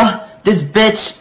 Ah, this bitch.